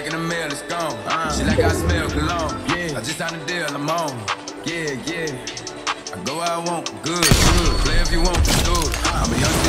In the mail, it's gone. She like I smell cologne. Yeah, I just signed a deal, I'm on. Yeah, yeah. I go where I want, good, good. Play if you want, good. I'm a young